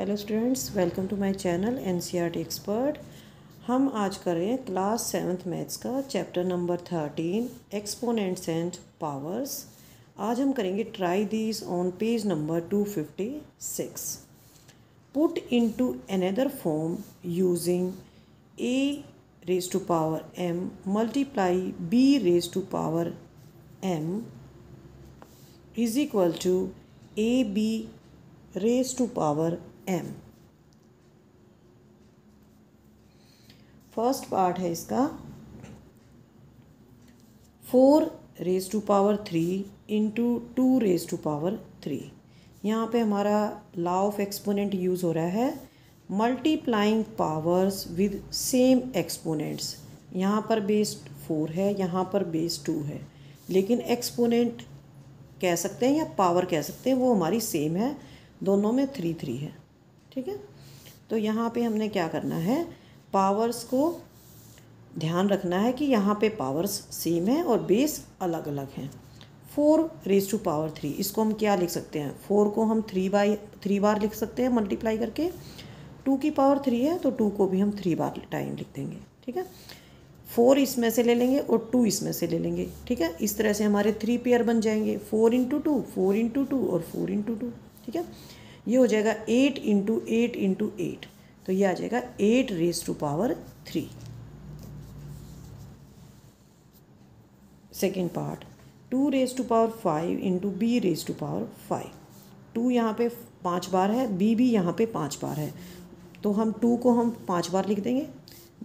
Hello students welcome to my channel NCERT expert हम आज कर रहे हैं क्लास सेवन्थ मैथ्स का chapter number thirteen exponents and powers आज हम करेंगे try these on page number two fifty six put into another form using a raise to power m multiply b raise to power m is equal to a b raise to power m first part है इसका। Four raise to power three into two raise to power three यहाँ पे हमारा law of exponent use हो रहा है। Multiplying powers with same exponents यहाँ पर बेस फोर है, यहाँ पर बेस टू है। लेकिन एक्सपोनेंट कह सकते हैं या पावर कह सकते हैं, वो हमारी सेम है। दोनों में थ्री थ्री है, ठीक है? तो यहाँ पे हमने क्या करना है? पावर्स को ध्यान रखना है कि यहाँ पे पावर्स सेम है और बेस अलग अलग हैं। Four raise to power three इसको हम क्या लिख सकते हैं? फोर को हम थ्री बाई थ्री बार लिख सकते हैं मल्टीप्लाई करके। टू की पावर थ्री है तो टू को भी हम थ्री बार टाइम लिख देंगे, ठीक है? फोर इसमें से ले लेंगे और टू इसमें से ले लेंगे, ठीक है? इस तरह से हमारे थ्री पेयर बन जाएँगे। Four into two four into two और फोर इंटू टू ठीक है? ये हो जाएगा eight into eight into eight तो ये आ जाएगा eight raise to power three second part two raise to power five into b raise to power five two यहाँ पे पाँच बार है बी भी यहाँ पे पाँच बार है. तो हम टू को हम पाँच बार लिख देंगे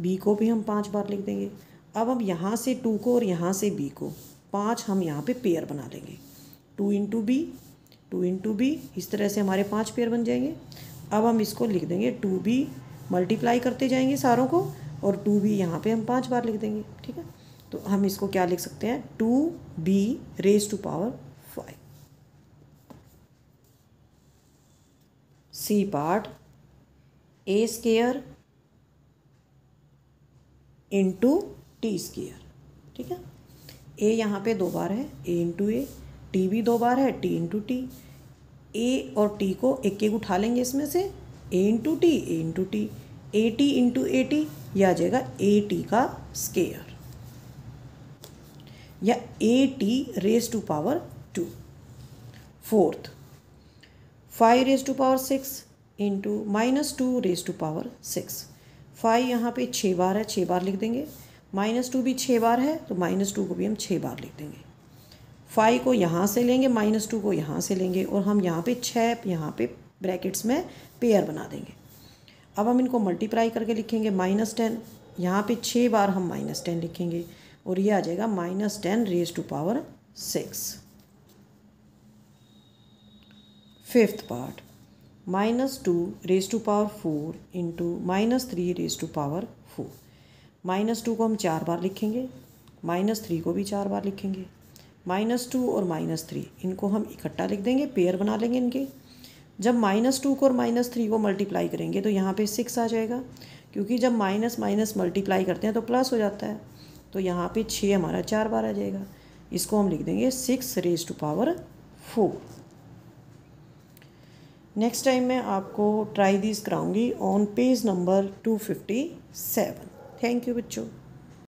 बी को भी हम पाँच बार लिख देंगे. अब हम यहाँ से टू को और यहाँ से बी को, पाँच हम यहाँ पे पेयर बना लेंगे. Two into b two into b इस तरह से हमारे पाँच पेयर बन जाएँगे। अब हम इसको लिख देंगे टू बी मल्टीप्लाई करते जाएँगे सारों को, और टू बी यहाँ पे हम पाँच बार लिख देंगे, ठीक है? तो हम इसको क्या लिख सकते हैं? Two b raise to power five c part a square into t square ठीक है? ए यहाँ पे दो बार है ए इंटू ए टी भी दो बार है टी इंटू टी ए और टी को एक एक उठा लेंगे इसमें से। A into t a into t a t into a t यह आ जाएगा ए टी का स्केयर या a t raise to power two fourth five raise to power six into minus two raise to power six five यहाँ पे छः बार है छः बार लिख देंगे। माइनस टू भी छः बार है तो माइनस टू को भी हम छः बार लिख देंगे। फाइव को यहाँ से लेंगे, माइनस टू को यहाँ से लेंगे और हम यहाँ पे छः यहाँ पे ब्रैकेट्स में पेयर बना देंगे। अब हम इनको मल्टीप्लाई करके लिखेंगे माइनस टेन यहाँ पे छः बार हम माइनस टेन लिखेंगे और ये आ जाएगा minus ten raise to power six fifth part minus two raise to power four into minus three raise to power four minus two को हम चार बार लिखेंगे माइनस थ्री को भी चार बार लिखेंगे। माइनस टू और माइनस थ्री। इनको हम इकट्ठा लिख देंगे पेयर बना लेंगे इनके। जब माइनस टू को और माइनस थ्री को मल्टीप्लाई करेंगे तो यहाँ पे सिक्स आ जाएगा। क्योंकि जब माइनस माइनस मल्टीप्लाई करते हैं तो प्लस हो जाता है। तो यहाँ पे छः हमारा चार बार आ जाएगा। इसको हम लिख देंगे six raise to power four next time मैं आपको try this कराऊँगी on page number two fifty seven thank you बच्चों।